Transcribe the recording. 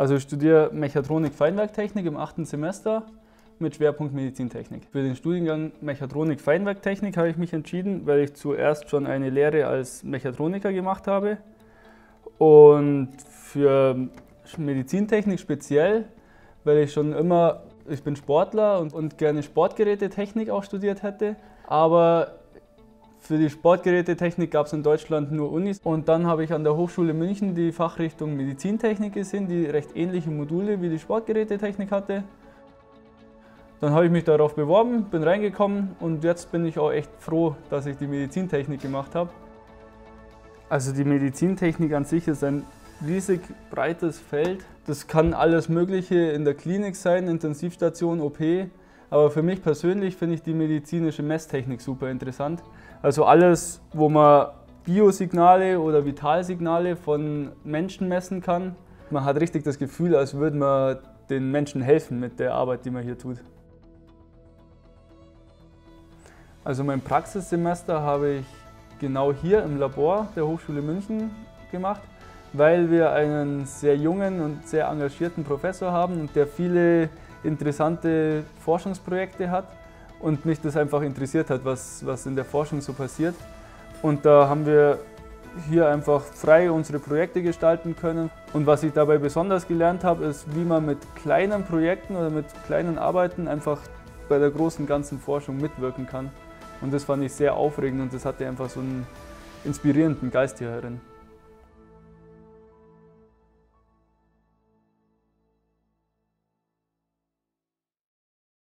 Also ich studiere Mechatronik Feinwerktechnik im achten Semester mit Schwerpunkt Medizintechnik. Für den Studiengang Mechatronik Feinwerktechnik habe ich mich entschieden, weil ich zuerst schon eine Lehre als Mechatroniker gemacht habe. Und für Medizintechnik speziell, weil ich schon immer, ich bin Sportler und, und gerne Sportgerätetechnik auch studiert hätte. Aber für die Sportgerätetechnik gab es in Deutschland nur Unis und dann habe ich an der Hochschule München die Fachrichtung Medizintechnik gesehen, die recht ähnliche Module wie die Sportgerätetechnik hatte. Dann habe ich mich darauf beworben, bin reingekommen und jetzt bin ich auch echt froh, dass ich die Medizintechnik gemacht habe. Also die Medizintechnik an sich ist ein riesig breites Feld. Das kann alles Mögliche in der Klinik sein, Intensivstation, OP. Aber für mich persönlich finde ich die medizinische Messtechnik super interessant. Also alles, wo man Biosignale oder Vitalsignale von Menschen messen kann. Man hat richtig das Gefühl, als würde man den Menschen helfen mit der Arbeit, die man hier tut. Also mein Praxissemester habe ich genau hier im Labor der Hochschule München gemacht, weil wir einen sehr jungen und sehr engagierten Professor haben und der viele interessante Forschungsprojekte hat und mich das einfach interessiert hat, was, was in der Forschung so passiert. Und da haben wir hier einfach frei unsere Projekte gestalten können. Und was ich dabei besonders gelernt habe, ist, wie man mit kleinen Projekten oder mit kleinen Arbeiten einfach bei der großen ganzen Forschung mitwirken kann. Und das fand ich sehr aufregend und das hatte einfach so einen inspirierenden Geist hier herin.